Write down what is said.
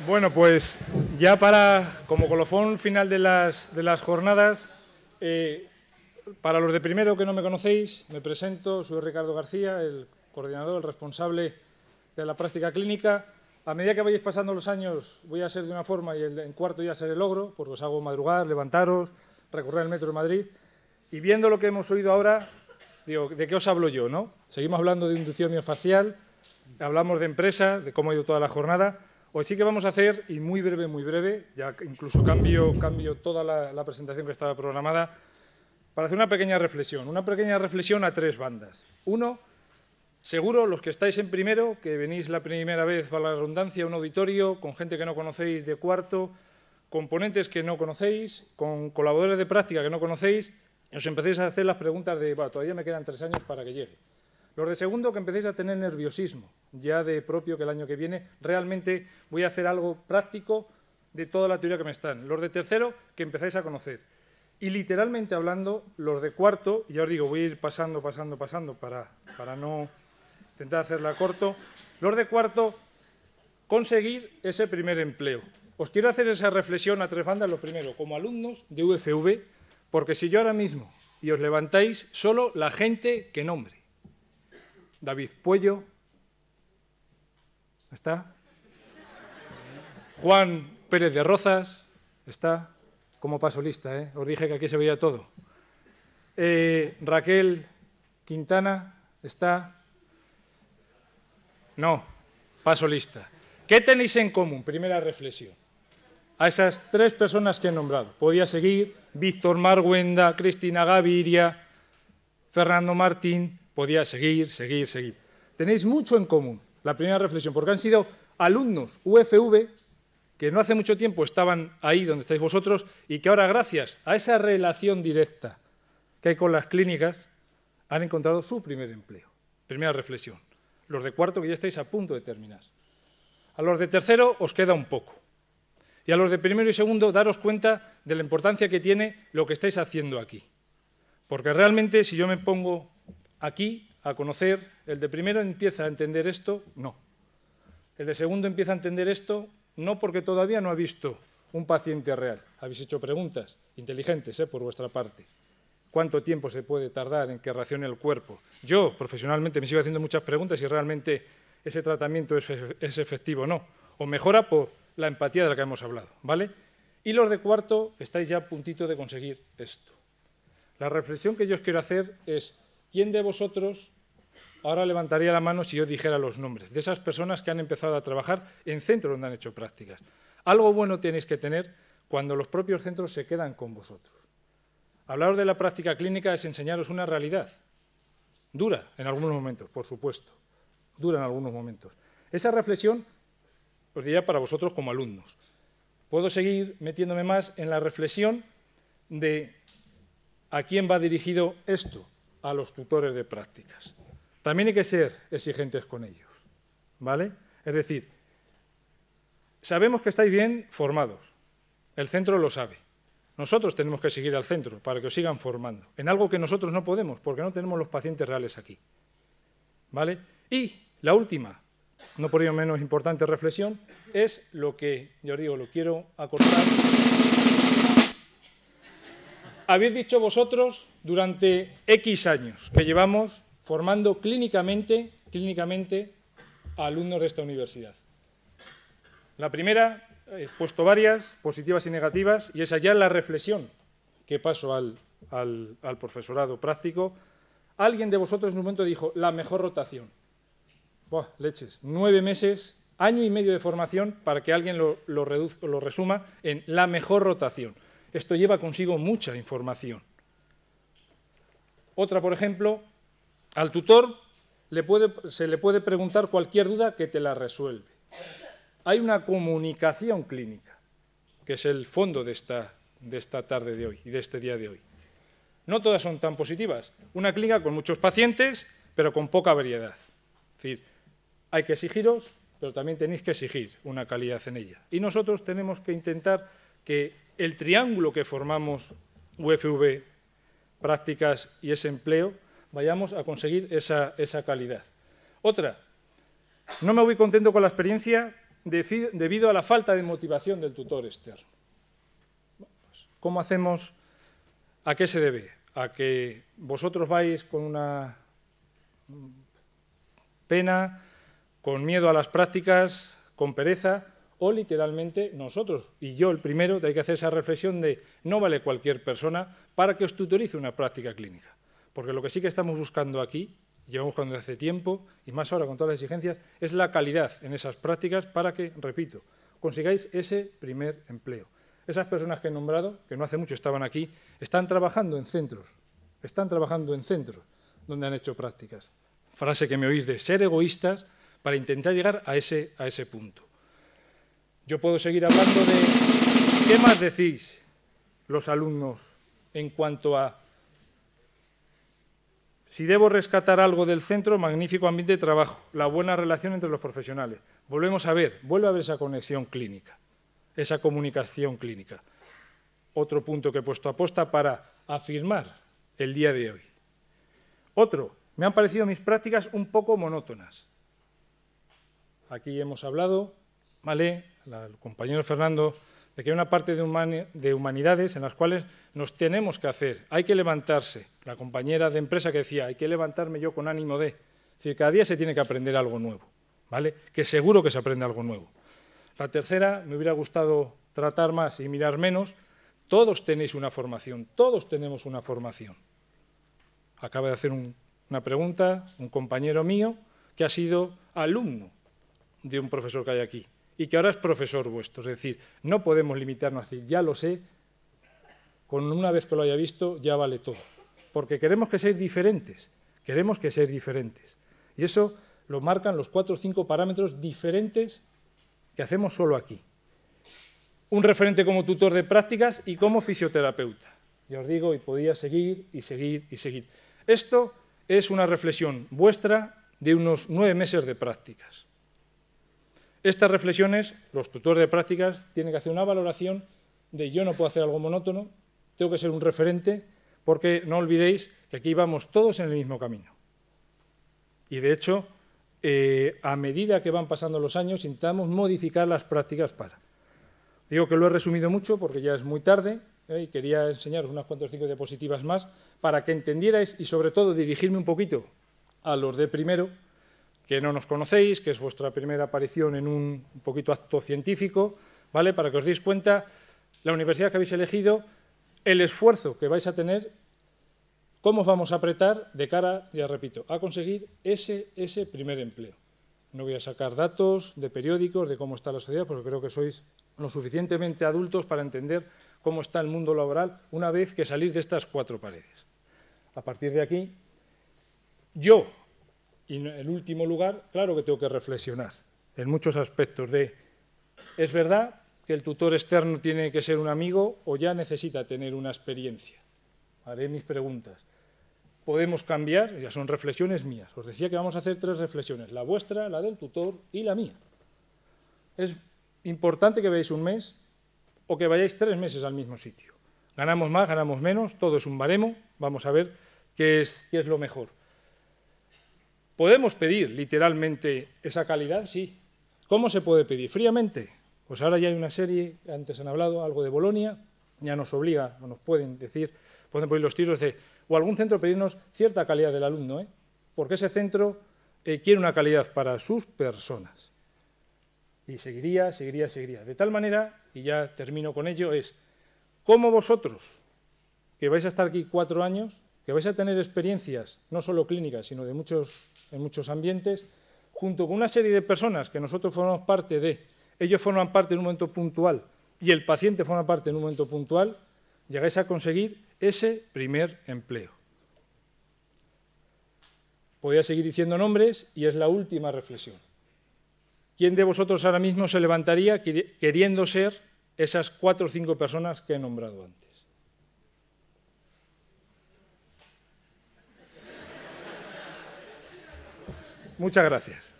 Bueno, pues ya para, como colofón final de las, jornadas, eh, para los de primero que no me conocéis, me presento, soy Ricardo García, el coordinador, el responsable de la práctica clínica. A medida que vayáis pasando los años voy a ser de una forma y en cuarto ya seré logro, porque os hago madrugar, levantaros, recorrer el metro de Madrid. Y viendo lo que hemos oído ahora, digo, ¿de qué os hablo yo? No? Seguimos hablando de inducción miofacial, hablamos de empresa, de cómo ha ido toda la jornada. Hoy sí que vamos a hacer, y muy breve, muy breve, ya incluso cambio, cambio toda la, presentación que estaba programada, para hacer una pequeña reflexión. Una pequeña reflexión a tres bandas. Uno, Seguro, los que estáis en primero, que venís la primera vez, para la redundancia, a un auditorio con gente que no conocéis de cuarto, componentes que no conocéis, con colaboradores de práctica que no conocéis, y os empecéis a hacer las preguntas de, todavía me quedan tres años para que llegue. Los de segundo, que empecéis a tener nerviosismo, ya de propio que el año que viene realmente voy a hacer algo práctico de toda la teoría que me están. Los de tercero, que empezáis a conocer. Y literalmente hablando, los de cuarto, ya os digo, voy a ir pasando, pasando, pasando para, para no intentar hacerla corto. Los de cuarto, conseguir ese primer empleo. Os quiero hacer esa reflexión a tres bandas, lo primero, como alumnos de UFV, porque si yo ahora mismo y os levantáis solo la gente que nombre. David Puello, ¿está? Juan Pérez de Rozas, ¿está? Como paso lista, ¿eh? Os dije que aquí se veía todo. Eh, Raquel Quintana, ¿está? No, paso lista. ¿Qué tenéis en común? Primera reflexión. A esas tres personas que he nombrado. Podía seguir Víctor Marguenda, Cristina Gaviria, Fernando Martín. Podía seguir, seguir, seguir. Tenéis mucho en común. La primera reflexión, porque han sido alumnos UFV que no hace mucho tiempo estaban ahí donde estáis vosotros y que ahora, gracias a esa relación directa que hay con las clínicas, han encontrado su primer empleo. Primera reflexión los de cuarto que ya estáis a punto de terminar. A los de tercero os queda un poco. Y a los de primero y segundo, daros cuenta de la importancia que tiene lo que estáis haciendo aquí. Porque realmente, si yo me pongo aquí a conocer, el de primero empieza a entender esto, no. El de segundo empieza a entender esto, no porque todavía no ha visto un paciente real. Habéis hecho preguntas inteligentes ¿eh? por vuestra parte cuánto tiempo se puede tardar en que reaccione el cuerpo. Yo, profesionalmente, me sigo haciendo muchas preguntas si realmente ese tratamiento es, efectivo o no, o mejora por la empatía de la que hemos hablado, ¿vale? Y los de cuarto estáis ya a puntito de conseguir esto. La reflexión que yo os quiero hacer es, ¿quién de vosotros ahora levantaría la mano si yo dijera los nombres de esas personas que han empezado a trabajar en centros donde han hecho prácticas? Algo bueno tenéis que tener cuando los propios centros se quedan con vosotros. Hablaros de la práctica clínica es enseñaros una realidad. Dura en algunos momentos, por supuesto. Dura en algunos momentos. Esa reflexión os diría para vosotros como alumnos. Puedo seguir metiéndome más en la reflexión de a quién va dirigido esto, a los tutores de prácticas. También hay que ser exigentes con ellos, ¿vale? Es decir, sabemos que estáis bien formados, el centro lo sabe, nosotros tenemos que seguir al centro para que os sigan formando, en algo que nosotros no podemos, porque no tenemos los pacientes reales aquí. ¿Vale? Y la última, no por ello menos importante reflexión, es lo que, yo os digo, lo quiero acortar. Habéis dicho vosotros durante X años que llevamos formando clínicamente, clínicamente a alumnos de esta universidad. La primera he puesto varias, positivas y negativas, y esa ya la reflexión que paso al, profesorado práctico. Alguien de vosotros en un momento dijo, la mejor rotación. Buah, leches, nueve meses, año y medio de formación para que alguien lo, lo resuma en la mejor rotación. Esto lleva consigo mucha información. Otra, por ejemplo, al tutor se le puede preguntar cualquier duda que te la resuelve hay una comunicación clínica, que es el fondo de esta, de esta tarde de hoy y de este día de hoy. No todas son tan positivas. Una clínica con muchos pacientes, pero con poca variedad. Es decir, hay que exigiros, pero también tenéis que exigir una calidad en ella. Y nosotros tenemos que intentar que el triángulo que formamos UFV, prácticas y ese empleo, vayamos a conseguir esa, esa calidad. Otra, no me voy contento con la experiencia debido a la falta de motivación del tutor externo. Pues, ¿Cómo hacemos? ¿A qué se debe? A que vosotros vais con una pena, con miedo a las prácticas, con pereza, o literalmente nosotros, y yo el primero, hay que hacer esa reflexión de no vale cualquier persona para que os tutorice una práctica clínica. Porque lo que sí que estamos buscando aquí, llevamos buscando hace tiempo, y más ahora con todas las exigencias, es la calidad en esas prácticas para que, repito, consigáis ese primer empleo. Esas personas que he nombrado, que no hace mucho estaban aquí, están trabajando en centros, están trabajando en centros donde han hecho prácticas. Frase que me oís de ser egoístas para intentar llegar a ese, a ese punto. Yo puedo seguir hablando de qué más decís los alumnos en cuanto a si debo rescatar algo del centro, magnífico ambiente de trabajo, la buena relación entre los profesionales. Volvemos a ver, vuelve a ver esa conexión clínica, esa comunicación clínica. Otro punto que he puesto a posta para afirmar el día de hoy. Otro, me han parecido mis prácticas un poco monótonas. Aquí hemos hablado, ¿vale? El compañero Fernando, de que hay una parte de, humanidades en las cuales nos tenemos que hacer, hay que levantarse. La compañera de empresa que decía, hay que levantarme yo con ánimo de. Es decir, cada día se tiene que aprender algo nuevo, ¿vale? Que seguro que se aprende algo nuevo. La tercera, me hubiera gustado tratar más y mirar menos. Todos tenéis una formación, todos tenemos una formación. Acaba de hacer una pregunta un compañero mío que ha sido alumno de un profesor que hay aquí y que ahora es profesor vuestro. Es decir, no podemos limitarnos a decir, ya lo sé, con una vez que lo haya visto ya vale todo. Porque queremos que seáis diferentes, queremos que seáis diferentes. Y eso lo marcan los cuatro o cinco parámetros diferentes que hacemos solo aquí. Un referente como tutor de prácticas y como fisioterapeuta. Ya os digo, y podía seguir y seguir y seguir. Esto es una reflexión vuestra de unos nueve meses de prácticas. Estas reflexiones, los tutores de prácticas tienen que hacer una valoración de yo no puedo hacer algo monótono, tengo que ser un referente, porque no olvidéis que aquí vamos todos en el mismo camino. Y de hecho, eh, a medida que van pasando los años, intentamos modificar las prácticas para. Digo que lo he resumido mucho porque ya es muy tarde eh, y quería enseñaros unas cuantas cinco diapositivas más para que entendierais y sobre todo dirigirme un poquito a los de primero, que no nos conocéis, que es vuestra primera aparición en un, poquito acto científico, ¿vale? Para que os deis cuenta la universidad que habéis elegido, el esfuerzo que vais a tener, cómo os vamos a apretar de cara, ya repito, a conseguir ese, ese primer empleo. No voy a sacar datos de periódicos, de cómo está la sociedad, porque creo que sois lo suficientemente adultos para entender cómo está el mundo laboral una vez que salís de estas cuatro paredes. A partir de aquí, yo y en el último lugar, claro que tengo que reflexionar en muchos aspectos de, ¿es verdad que el tutor externo tiene que ser un amigo o ya necesita tener una experiencia? Haré mis preguntas. ¿Podemos cambiar? Ya son reflexiones mías. Os decía que vamos a hacer tres reflexiones, la vuestra, la del tutor y la mía. Es importante que veáis un mes o que vayáis tres meses al mismo sitio. Ganamos más, ganamos menos, todo es un baremo, vamos a ver qué es, qué es lo mejor. ¿Podemos pedir literalmente esa calidad? Sí. ¿Cómo se puede pedir? ¿Fríamente? Pues ahora ya hay una serie, antes han hablado algo de Bolonia, ya nos obliga, o nos pueden decir, pueden poner los tiros de, o algún centro pedirnos cierta calidad del alumno, ¿eh? porque ese centro eh, quiere una calidad para sus personas. Y seguiría, seguiría, seguiría. De tal manera, y ya termino con ello, es cómo vosotros, que vais a estar aquí cuatro años, que vais a tener experiencias, no solo clínicas, sino de muchos, en muchos ambientes, junto con una serie de personas que nosotros formamos parte de, ellos forman parte en un momento puntual y el paciente forma parte en un momento puntual, llegáis a conseguir ese primer empleo. Podría seguir diciendo nombres y es la última reflexión. ¿Quién de vosotros ahora mismo se levantaría queriendo ser esas cuatro o cinco personas que he nombrado antes? Muchas gracias.